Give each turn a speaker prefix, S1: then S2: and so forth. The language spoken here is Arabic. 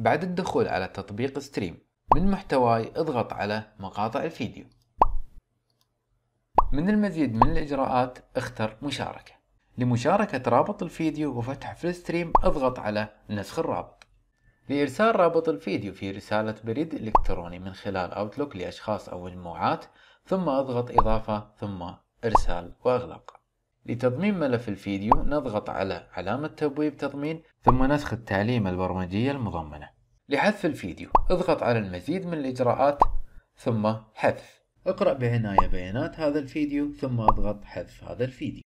S1: بعد الدخول على تطبيق ستريم من محتواي اضغط على مقاطع الفيديو. من المزيد من الإجراءات اختر مشاركة. لمشاركة رابط الفيديو وفتح في الستريم اضغط على نسخ الرابط. لإرسال رابط الفيديو في رسالة بريد إلكتروني من خلال أوتلوك لأشخاص أو مجموعات ثم اضغط إضافة ثم إرسال وإغلاق لتضمين ملف الفيديو نضغط على علامة تبويب تضمين ثم نسخ التعليمة البرمجية المضمنة. لحذف الفيديو. اضغط على المزيد من الإجراءات ثم حذف. اقرأ بعناية بيانات هذا الفيديو ثم اضغط حذف هذا الفيديو.